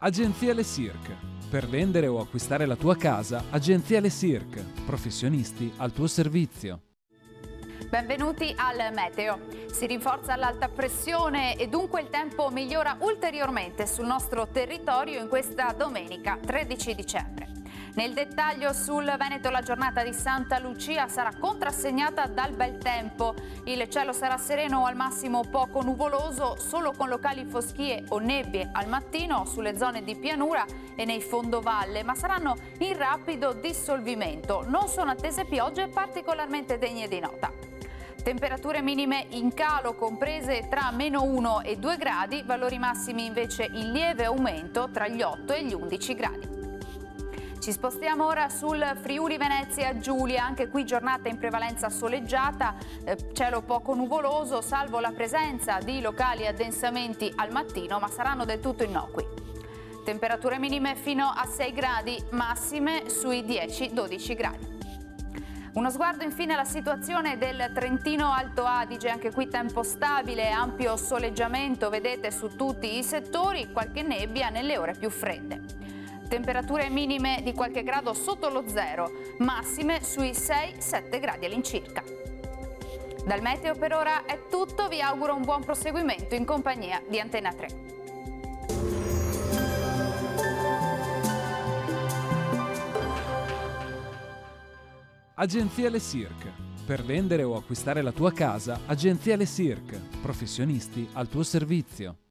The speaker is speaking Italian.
Agenzia Le Cirque. Per vendere o acquistare la tua casa, Agenzia Le Cirque. Professionisti al tuo servizio. Benvenuti al Meteo. Si rinforza l'alta pressione e dunque il tempo migliora ulteriormente sul nostro territorio in questa domenica 13 dicembre. Nel dettaglio sul Veneto la giornata di Santa Lucia sarà contrassegnata dal bel tempo. Il cielo sarà sereno o al massimo poco nuvoloso, solo con locali foschie o nebbie al mattino sulle zone di pianura e nei fondovalle, ma saranno in rapido dissolvimento. Non sono attese piogge particolarmente degne di nota. Temperature minime in calo comprese tra meno 1 e 2 gradi, valori massimi invece in lieve aumento tra gli 8 e gli 11 gradi. Ci spostiamo ora sul Friuli Venezia Giulia, anche qui giornata in prevalenza soleggiata, eh, cielo poco nuvoloso, salvo la presenza di locali addensamenti al mattino, ma saranno del tutto innocui. Temperature minime fino a 6 gradi, massime sui 10-12 gradi. Uno sguardo infine alla situazione del Trentino Alto Adige, anche qui tempo stabile, ampio soleggiamento, vedete su tutti i settori, qualche nebbia nelle ore più fredde. Temperature minime di qualche grado sotto lo zero, massime sui 6-7 gradi all'incirca. Dal meteo per ora è tutto, vi auguro un buon proseguimento in compagnia di Antena 3. Agenzia Le Cirque. Per vendere o acquistare la tua casa, Agenzia Le Cirque. Professionisti al tuo servizio.